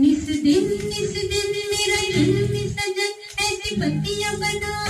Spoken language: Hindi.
निस दिन निस दिन मेरा जुल्म सजन ऐसी पत्तियाँ बना।